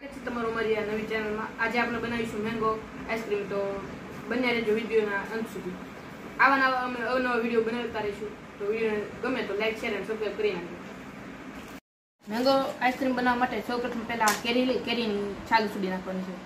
સ્વાગત મારી નવી ચેનલમાં આજે આપણે બનાવીશું મેંગો આઈસ્ક્રીમ તો બંને રહેજો વિડીયોના અંત સુધી. આવા નવા અમે અવનવા વીડિયો બનાવતા રહીશું. તો વીડિયો ગમે તો લાઈક શેર અને સબસ્ક્રાઈબ કરી નાખજો. મેંગો આઈસ્ક્રીમ બનાવવા માટે સૌપ્રથમ પહેલા કેરી કેરીની છાલ સુધી નાખવાની છે.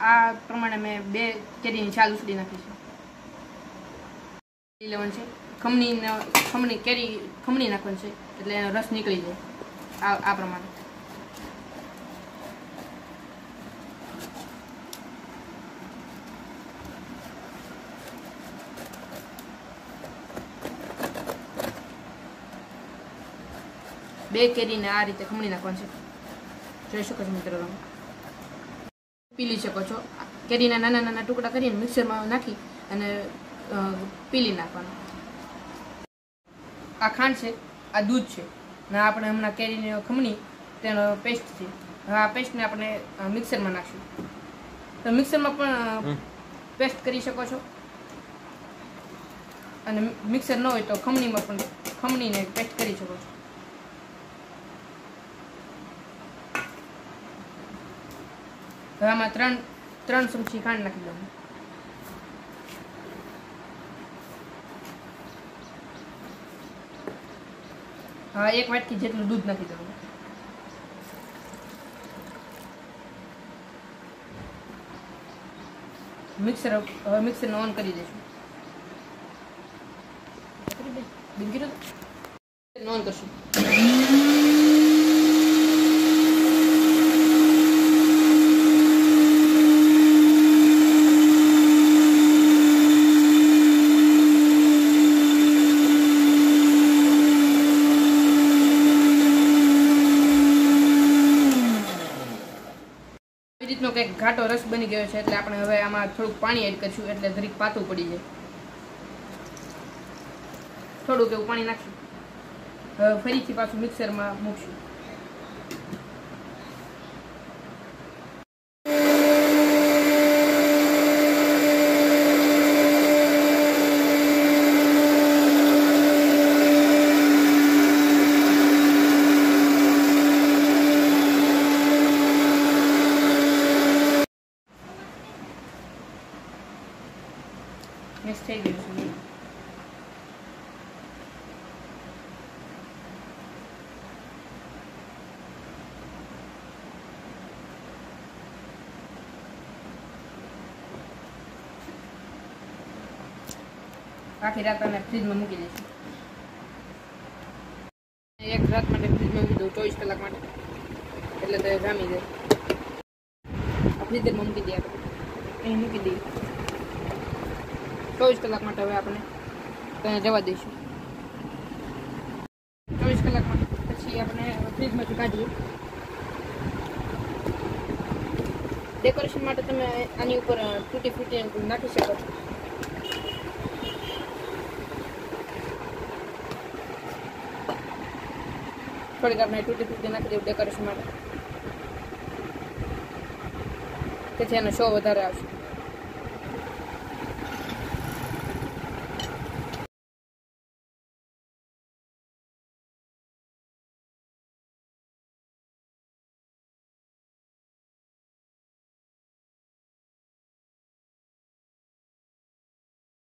આ પ્રમાણે મેં બે કેરીની છાલ ઉછળી નાખી છે. ખમણી ખમણી કેરી ખમણી નાખવાની છે, એટલે એનો રસ નીકળી જાય. આ આ પ્રમાણે. બે કેરીને આ રીતે ખમણી નાખવાની છે. જોઈ શકો છો મિત્રો તમે. પીલી શકો છો. કેરીના નાના નાના ટુકડા કરીને મિક્સરમાં નાખી અને પીલી નાખવાનું. આ ખાંડ છે આ દૂધ છે. ને આપણે હમણાં કેરીની ખમણી તેનો પેસ્ટ છે. હવે આ પેસ્ટને આપણે મિક્સરમાં નાખશું. તો મિક્સરમાં પણ પેસ્ટ કરી શકો છો. અને મિક્સર ન હોય તો ખમણીમાં પણ ખમણીને પેસ્ટ કરી શકો છો. હવે આમાં ત્રણ ત્રણ ચમચી ખાંડ નાખી દઉં. હા એક વાટકી જેટલું દૂધ નાખી દઉં. મિક્સર હવે મિક્સરને ઓન કરી દઈશું. ઓન કરશું. રીતનો કંઈક ઘાટો રસ બની ગયો છે એટલે આપણે હવે આમાં થોડુંક પાણી એડ કરીશું એટલે ધરીક પાતું પડી જાય. થોડુંક એવું પાણી નાખશું ફરીથી પાછું મિક્સરમાં મૂકશું. મિક્સ થઈ ગયું છે આખી રાત અમે ફ્રીજમાં મૂકી દઈશું એક રાત માટે ફ્રીજમાં મૂકી દઉં ચોવીસ કલાક માટે એટલે તો જામી જાય ફ્રીજમાં મૂકી દઈએ અહીં મૂકી દઈએ ચોવીસ કલાક માટે હવે આપણે ત્યાં જવા દઈશું. ચોવીસ કલાક માટે પછી આપણે ફ્રીજમાંથી કાઢીએ. ડેકોરેશન માટે તમે આની ઉપર તૂટી ફૂટી નાખી શકો છો? થોડીક આપણે તૂટી ફૂટી નાખી દઉં ડેકોરેશન માટે. તેથી એનો શો વધારે આવશે.